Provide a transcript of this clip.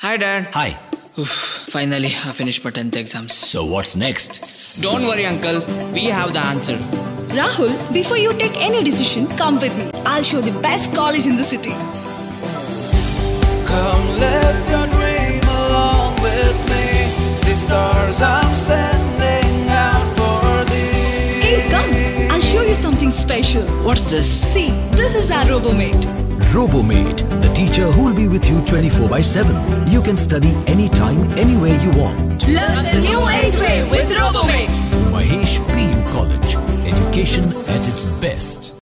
Hi, Dad. Hi. Oof, finally, I finished my 10th exams. So what's next? Don't worry, Uncle. We have the answer. Rahul, before you take any decision, come with me. I'll show the best college in the city. Come live your dream along with me. The stars I'm sending out for thee. Hey, come. I'll show you something special. What's this? See, this is our RoboMate. RoboMate, the teacher who will be with you 24 by 7. You can study anytime, anywhere you want. Learn the new 8th way with RoboMate. Mahesh PU College. Education at its best.